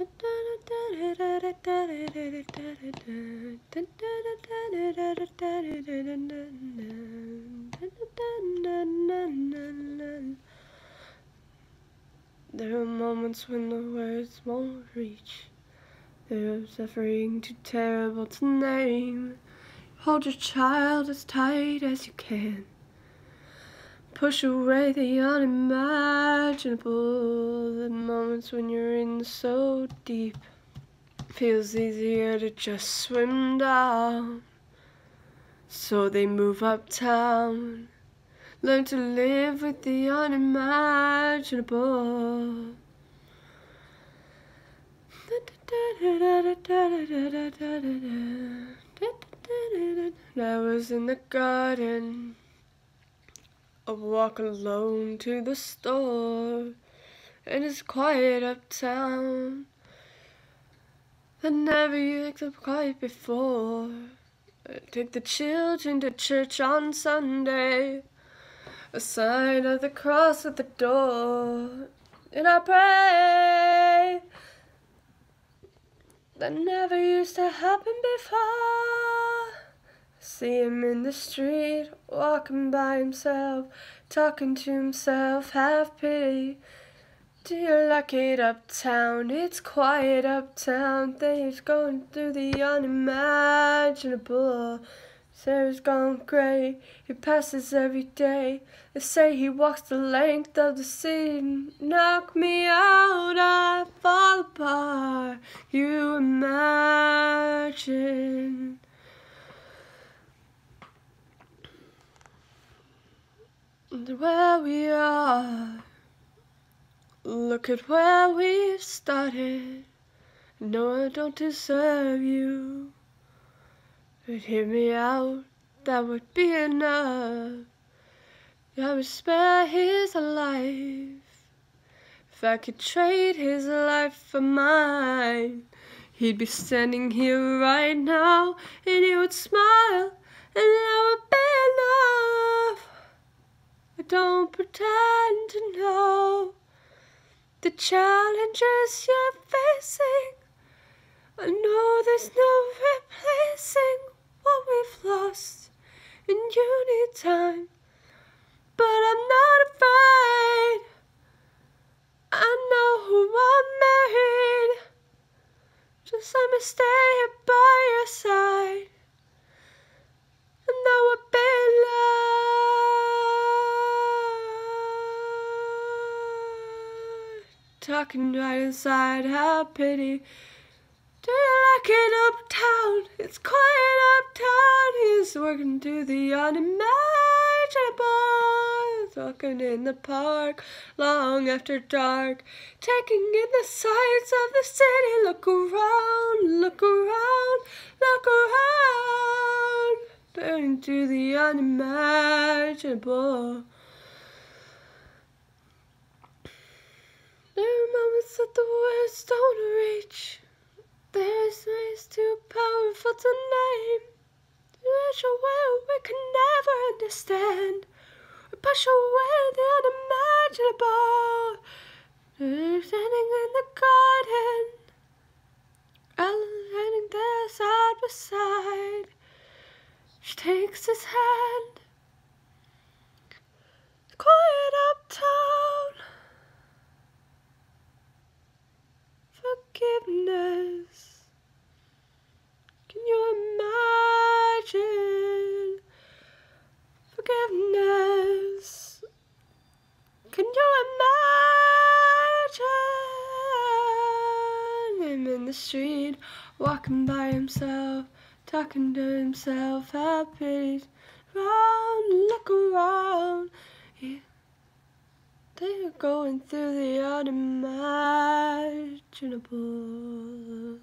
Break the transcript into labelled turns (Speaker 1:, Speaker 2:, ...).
Speaker 1: There are moments when the words won't reach. They're suffering too terrible to name. Hold your child as tight as you can. Push away the unimaginable. The moments when you're in so deep. Feels easier to just swim down. So they move uptown. Learn to live with the unimaginable. I was in the garden. I walk alone to the store, and it's quiet uptown. I never used up quiet before. I take the children to church on Sunday, a sign of the cross at the door, and I pray. That never used to happen before. See him in the street, walking by himself, talking to himself, have pity. Do you like it uptown? It's quiet uptown. Things going through the unimaginable. Sarah's gone gray, he passes every day. They say he walks the length of the city. Knock me out, I fall apart. You imagine. Where we are. Look at where we've started. No, I don't deserve you. But hear me out, that would be enough. I would spare his life. If I could trade his life for mine, he'd be standing here right now, and he would smile, and that would be enough. Don't pretend to know the challenges you're facing. I know there's no replacing what we've lost, and you need time. But I'm not afraid. I know who I'm married. Just let me stay here by your side, and that would be love. Talking right inside, how pity. It uptown? It's quiet uptown. He's working to the unimaginable. Walking in the park long after dark. Taking in the sights of the city. Look around, look around, look around. Turning to the unimaginable. There are moments that the words don't reach. There's ways too powerful to name. There's a world we can never understand. We push away the unimaginable. Standing in the garden, standing there side by side. She takes his hand. Quiet uptown. Forgiveness. Can you imagine forgiveness? Can you imagine him in the street, walking by himself, talking to himself, happy? Round, look around. He, they're going through the unimaginable.